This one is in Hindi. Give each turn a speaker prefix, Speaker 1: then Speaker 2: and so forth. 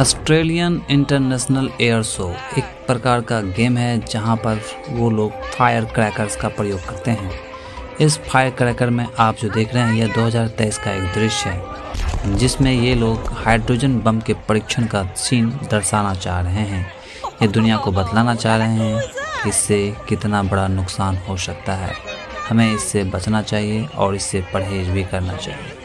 Speaker 1: ऑस्ट्रेलियन इंटरनेशनल एयर शो एक प्रकार का गेम है जहाँ पर वो लोग फायर क्रैकर्स का प्रयोग करते हैं। इस फायर क्रैकर में आप जो देख रहे हैं, यह 2023 का एक दृश्य है, जिसमें ये लोग हाइड्रोजन बम के परीक्षण का सीन दर्शाना चाह रहे हैं। ये दुनिया को बतलाना चाह रहे हैं कि इससे कितना बड़ा नुकसान हो सकता है। हमें इससे बचना चाहिए और इससे परहेज भी करना चाहिए।